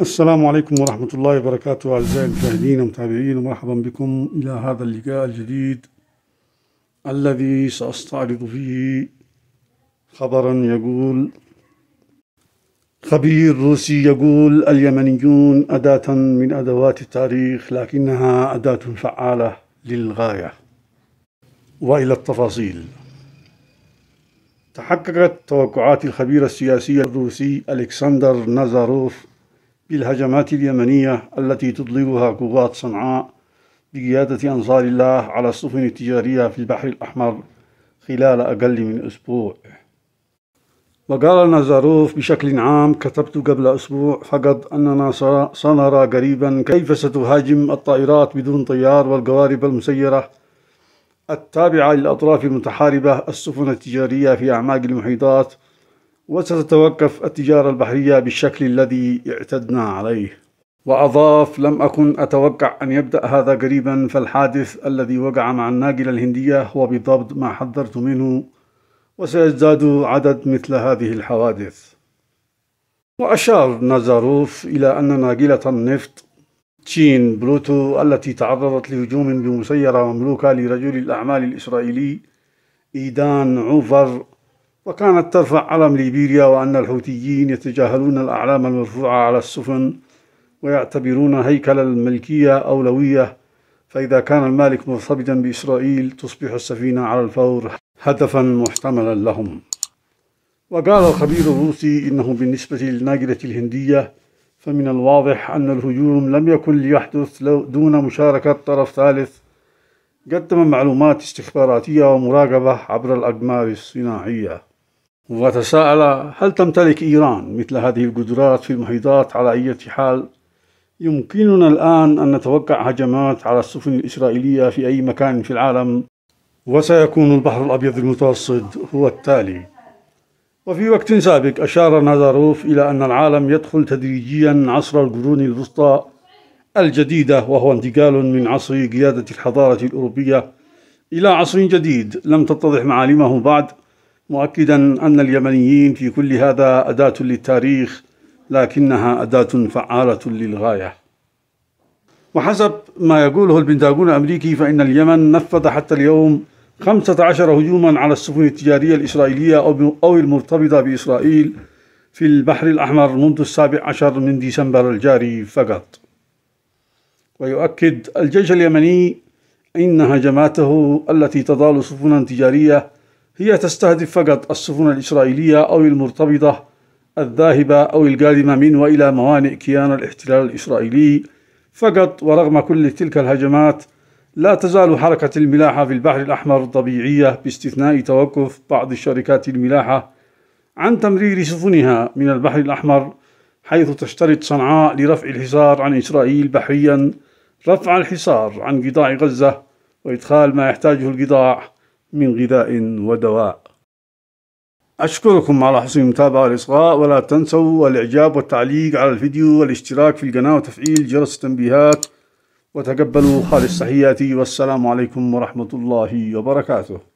السلام عليكم ورحمة الله وبركاته أعزائي المشاهدين ومتابعين ومرحبا بكم إلى هذا اللقاء الجديد الذي سأستعرض فيه خبرا يقول خبير روسي يقول اليمنيون أداة من أدوات التاريخ لكنها أداة فعالة للغاية. وإلى التفاصيل. تحققت توقعات الخبير السياسي الروسي ألكسندر نازاروف بالهجمات اليمنية التي تطلقها قوات صنعاء بقيادة أنصار الله على السفن التجارية في البحر الأحمر خلال أقل من أسبوع. وقال نازاروف بشكل عام كتبت قبل أسبوع فقط أننا سنرى قريبا كيف ستهاجم الطائرات بدون طيار والقوارب المسيرة التابعة للأطراف المتحاربة السفن التجارية في أعماق المحيطات وستتوقف التجارة البحرية بالشكل الذي اعتدنا عليه. وأضاف لم أكن أتوقع أن يبدأ هذا قريبا فالحادث الذي وقع مع الناقلة الهندية هو بالضبط ما حذرت منه وسيزداد عدد مثل هذه الحوادث. وأشار نازاروف إلى أن ناقلة النفط تشين بلوتو التي تعرضت لهجوم بمسيرة مملوكة لرجل الأعمال الإسرائيلي إيدان عوفر وكانت ترفع علم ليبيريا وأن الحوثيين يتجاهلون الأعلام المرفوعة على السفن ويعتبرون هيكل الملكية أولوية فإذا كان المالك مرتبطا بإسرائيل تصبح السفينة على الفور هدفا محتملا لهم. وقال الخبير الروسي إنه بالنسبة للناقلة الهندية فمن الواضح أن الهجوم لم يكن ليحدث دون مشاركة طرف ثالث قدم معلومات استخباراتية ومراقبة عبر الأقمار الصناعية. وتساءل هل تمتلك إيران مثل هذه القدرات في المحيطات على أي حال؟ يمكننا الآن أن نتوقع هجمات على السفن الإسرائيلية في أي مكان في العالم. وسيكون البحر الأبيض المتوسط هو التالي. وفي وقت سابق أشار نازاروف إلى أن العالم يدخل تدريجيا عصر القرون الوسطى الجديدة وهو انتقال من عصر قيادة الحضارة الأوروبية إلى عصر جديد لم تتضح معالمه بعد. مؤكدا أن اليمنيين في كل هذا أداة للتاريخ لكنها أداة فعالة للغاية. وحسب ما يقوله البنتاغون الأمريكي فإن اليمن نفذ حتى اليوم 15 هجوما على السفن التجارية الإسرائيلية أو المرتبطة بإسرائيل في البحر الأحمر منذ السابع عشر من ديسمبر الجاري فقط. ويؤكد الجيش اليمني إن هجماته التي تضال سفنا تجارية هي تستهدف فقط السفن الإسرائيلية أو المرتبطة الذاهبة أو القادمة من وإلى موانئ كيان الاحتلال الإسرائيلي. فقط ورغم كل تلك الهجمات لا تزال حركة الملاحة في البحر الأحمر طبيعية باستثناء توقف بعض الشركات الملاحة عن تمرير سفنها من البحر الأحمر حيث تشترط صنعاء لرفع الحصار عن إسرائيل بحريا رفع الحصار عن قطاع غزة وإدخال ما يحتاجه القطاع من غذاء ودواء. أشكركم على حسن المتابعة والإصغاء ولا تنسوا الإعجاب والتعليق على الفيديو والاشتراك في القناة وتفعيل جرس التنبيهات. وتقبلوا خالص تحياتي والسلام عليكم ورحمة الله وبركاته.